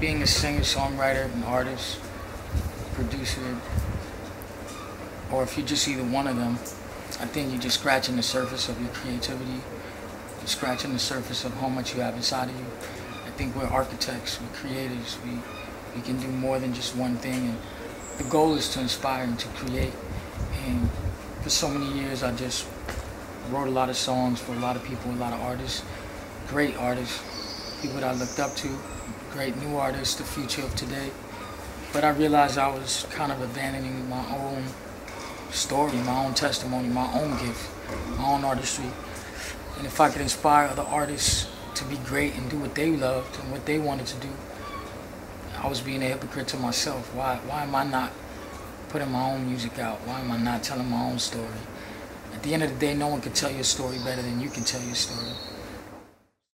being a singer, songwriter, an artist, producer, or if you're just either one of them, I think you're just scratching the surface of your creativity. You're scratching the surface of how much you have inside of you. I think we're architects, we're creators, we, we can do more than just one thing. And the goal is to inspire and to create. And for so many years, I just wrote a lot of songs for a lot of people, a lot of artists, great artists, people that I looked up to, great new artists, the future of today. But I realized I was kind of abandoning my own story, my own testimony, my own gift, my own artistry. And if I could inspire other artists to be great and do what they loved and what they wanted to do, I was being a hypocrite to myself. Why, why am I not putting my own music out? Why am I not telling my own story? At the end of the day, no one can tell your story better than you can tell your story.